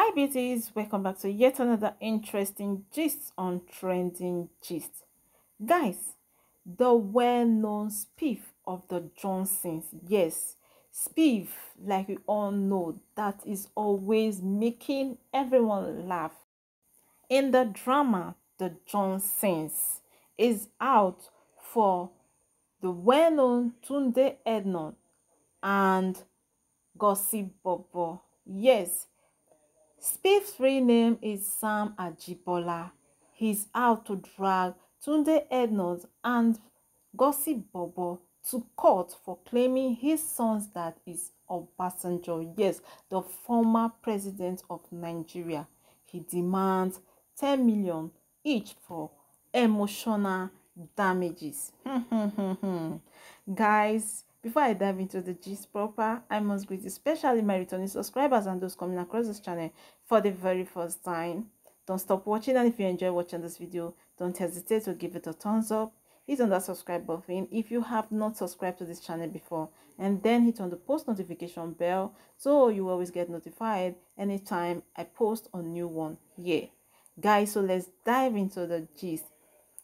Hi beauties, welcome back to yet another interesting gist on trending gist. Guys, the well-known spiff of the Johnsons, yes, spiff, like we all know, that is always making everyone laugh. In the drama, The Johnsons is out for the well-known Tunde Ednon and Gossip Bobo. Yes, Spiff's real name is Sam Ajibola. He's out to drag Tunde Ednut and Gossip Bobo to court for claiming his son's dad is Obasanjo, yes, the former president of Nigeria. He demands 10 million each for emotional damages. Guys, before I dive into the gist proper, I must greet especially my returning subscribers and those coming across this channel for the very first time. Don't stop watching and if you enjoy watching this video, don't hesitate to give it a thumbs up. Hit on that subscribe button if you have not subscribed to this channel before and then hit on the post notification bell so you always get notified anytime I post a new one here. Guys, so let's dive into the gist.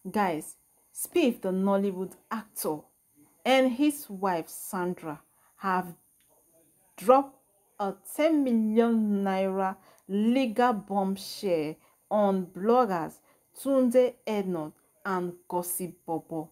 Guys, Spiff, the Nollywood actor, and his wife Sandra have dropped a 10 million naira legal bombshell on bloggers Tunde Ednut and Gossip Bobo.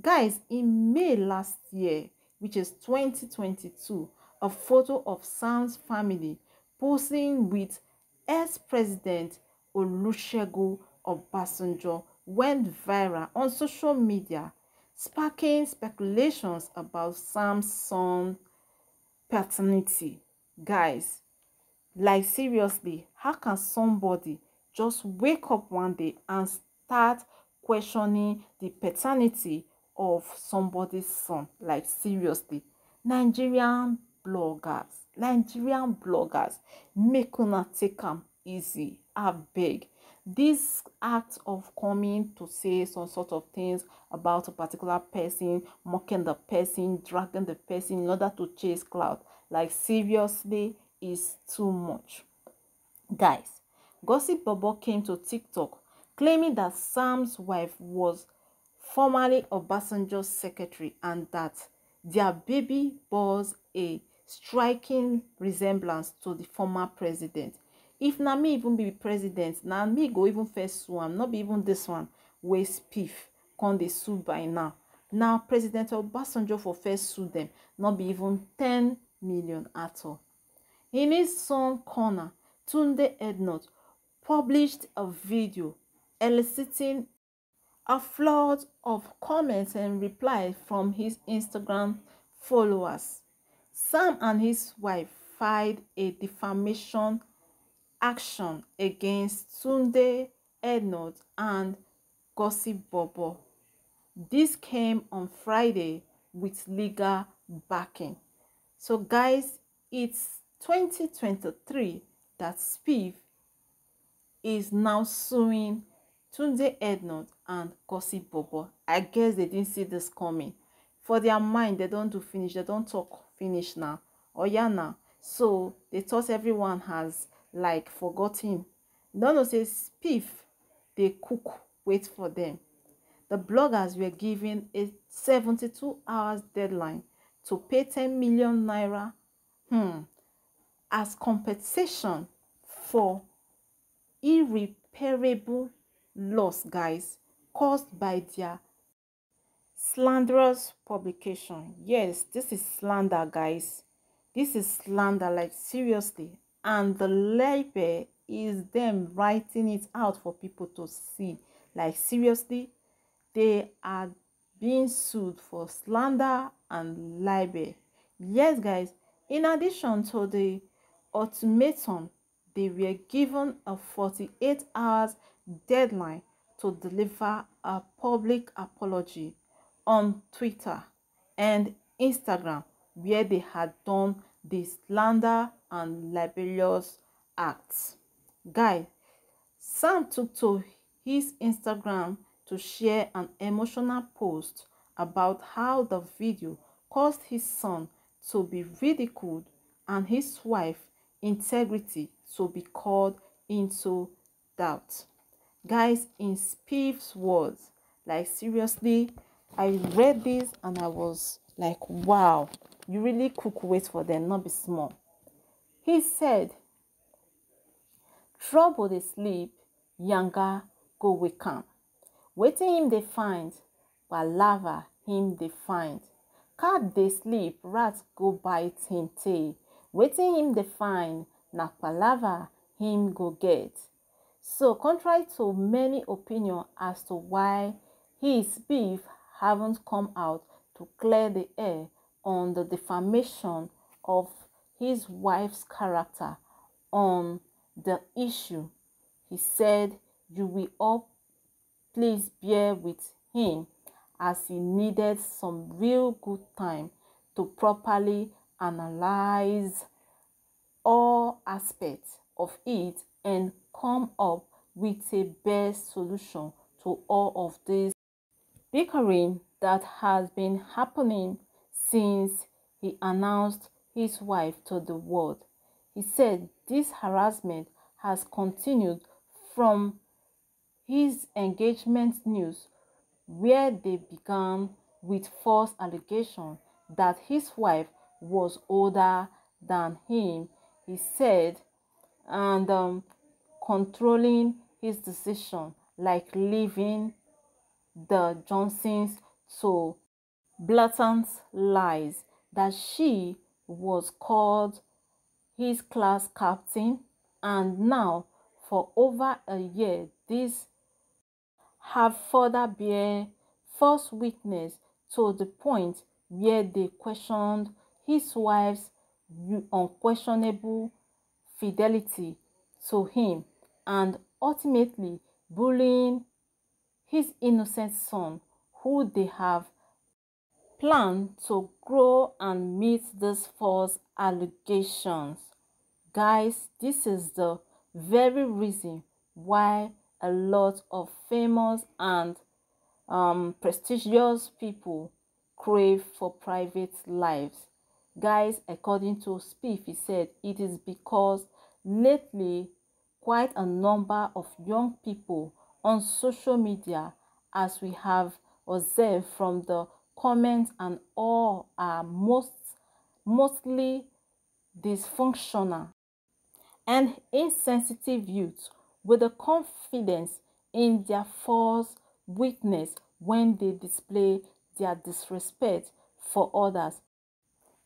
Guys, in May last year, which is 2022, a photo of Sam's family posing with ex-president Olusegun Obasanjo went viral on social media sparking speculations about Samsung paternity. Guys, like seriously, how can somebody just wake up one day and start questioning the paternity of somebody's son? Like seriously, Nigerian bloggers, Nigerian bloggers, make una take am easy, abeg this act of coming to say some sort of things about a particular person mocking the person dragging the person in order to chase clout like seriously is too much. Guys gossip bobo came to tiktok claiming that sam's wife was formerly obasanjo's secretary and that their baby bears a striking resemblance to the former president if na me even be president na me go even first sue am no be even this one wey spiff come dey sue by now. Na president obasanjo for first sue dem no be even ten million at all. In his son corner tunde ednut published a video eliciting a flood of comments and replies from his instagram followers. Sam and his wife filed a defamation action against Tunde Ednut and Gossip Bobo. This came on Friday with legal backing. So guys, it's 2023 that Spiff is now suing Tunde Ednut and Gossip Bobo. I guess they didn't see this coming. For their mind, they don't do finish. They don't talk finish now. Or yeah now. So they thought everyone has like forgotten. No know say spiff dey cook wait for them. the bloggers were given a 72 hours deadline to pay 10 million naira hmm, as compensation for irreparable loss guys caused by their slanderous publication. Yes this is slander guys. This is slander like seriously and the label is them writing it out for people to see. Like seriously they are being sued for slander and libel. Yes guys in addition to the ultimatum they were given a 48 hours deadline to deliver a public apology on twitter and instagram where they had done the slander and libelous acts. Guy, Sam took to his Instagram to share an emotional post about how the video caused his son to be ridiculed and his wife integrity to be called into doubt. Guys, in Spiff's words, like seriously, I read this and I was like, wow, you really cook wait for them, not be small. He said, Trouble they sleep, younger go wake am. Waiting him they find, palava him they find. Cat they sleep, rat go bite him tail. Waiting him they find, na palava him go get. So, contrary to many opinion as to why his beef haven't come out to clear the air on the defamation of his wife's character on the issue, he said, You will all please bear with him as he needed some real good time to properly analyze all aspects of it and come up with a best solution to all of this bickering that has been happening since he announced his wife to the world. He said this harassment has continued from his engagement news where they began with false allegation that his wife was older than him, he said, and um, controlling his decision, like leaving the Johnsons to blatant lies that she was called his class captain. And now for over a year this have further bear false witness to the point where they questioned his wife's unquestionable fidelity to him and ultimately bullying his innocent son who they have planned to grow and meet these false allegations. Guys, this is the very reason why a lot of famous and um, prestigious people crave for private lives. Guys, according to Spieth, he said it is because lately quite a number of young people on social media as we have observed from the comments and all are most mostly dysfunctional and insensitive youth with a confidence in their false witness when they display their disrespect for others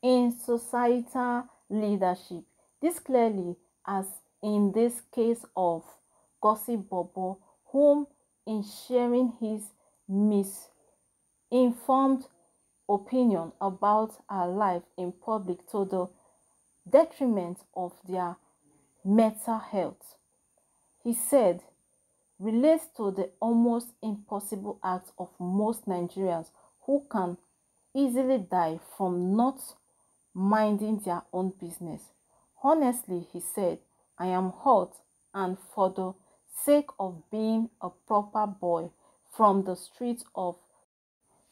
in societal leadership. This clearly, as in this case of Gossip Bobo, whom in sharing his misinformed opinion about her life in public to the detriment of their mental health. He said, relates to the almost impossible act of most Nigerians who can easily die from not minding their own business. Honestly, he said, I am hurt and for the sake of being a proper boy from the streets of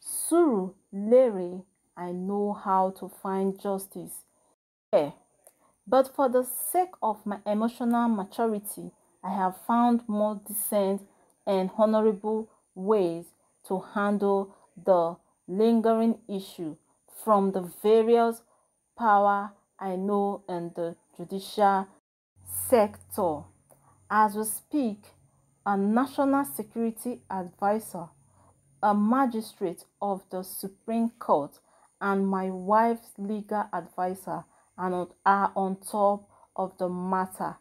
Suru Lere, I know how to find justice. Yeah. But for the sake of my emotional maturity, I have found more decent and honorable ways to handle the lingering issue from the various power I know in the judicial sector. As we speak, a national security advisor, a magistrate of the Supreme Court, and my wife's legal advisor and are on top of the matter.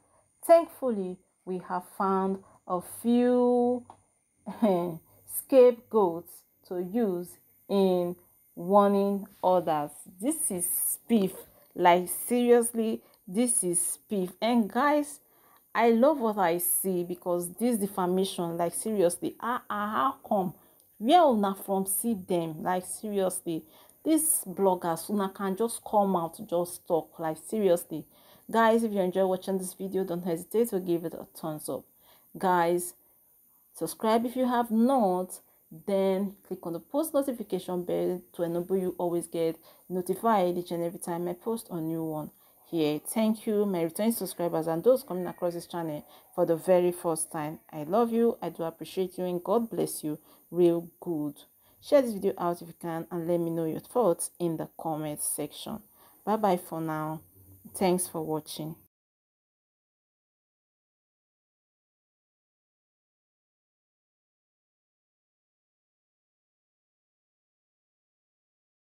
Thankfully, we have found a few scapegoats to use in warning others. This is spiff. Like seriously, this is spiff. And guys, I love what I see because this defamation, like seriously, ah, how come? Where una from see them? Like seriously, these bloggers una can just come out just talk. Like seriously. Guys if you enjoy watching this video don't hesitate to give it a thumbs up. Guys subscribe if you have not. Then click on the post notification bell to enable you always get notified each and every time i post a new one here thank you my returning subscribers and those coming across this channel for the very first time. I love you i do appreciate you and god bless you. Real good. Share this video out if you can and let me know your thoughts in the comment section. Bye bye for now. Thanks for watching